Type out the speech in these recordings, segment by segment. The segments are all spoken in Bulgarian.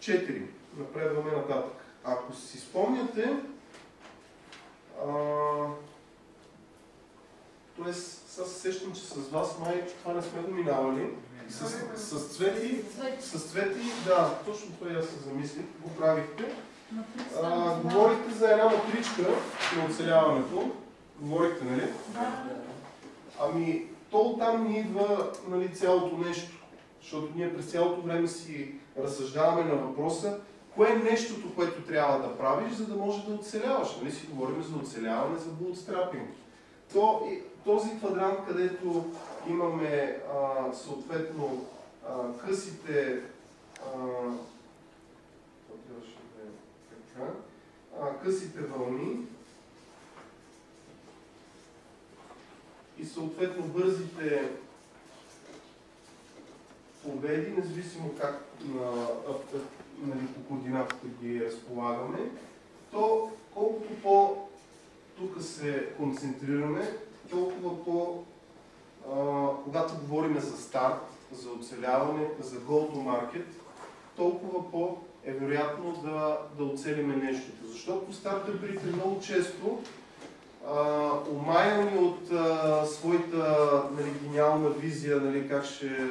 4. Напредваме нататък. Ако си спомняте, т.е. сега се сещам, че с вас май това не сме го минавали. С, с цвети, с цвети, да, точно това и аз се замислих, го правихте. А, говорихте за една матричка на оцеляването. Говорихте, нали? Да. Ами, то там ни идва нали, цялото нещо. Защото ние през цялото време си разсъждаваме на въпроса, кое е нещото, което трябва да правиш, за да може да оцеляваш. Нали си говорим за оцеляване, за bootstrapping. То, този квадрант, където имаме а, съответно а, късите а, е а, късите вълни, и съответно бързите победи, независимо как на, нали, по координатите ги разполагаме, то колкото по тук се концентрираме, толкова по а, когато говорим за старт, за оцеляване, за go to market, толкова по е вероятно да, да оцелиме нещото. Защото стартъпите много често омаяни от а, своята нали, гениална визия, нали, как ще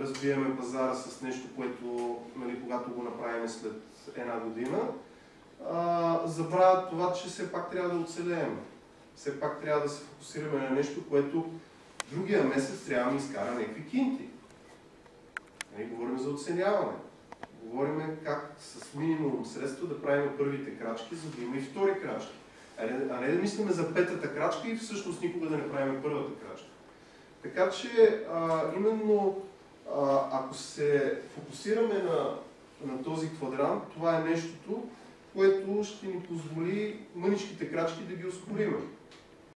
разбиеме пазара с нещо, което, нали, когато го направим след една година, а, забравят това, че все пак трябва да оцелеем. Все пак трябва да се фокусираме на нещо, което другия месец трябва да ни изкара някакви кинти. Нали, говорим за оценяване. Говорим как с минимум средства да правим първите крачки, за да има и втори крачки. А не, а не да мислиме за петата крачка и всъщност никога да не правим първата крачка. Така че, а, именно ако се фокусираме на, на този квадрант, това е нещото, което ще ни позволи мъничките крачки да ги ускориме.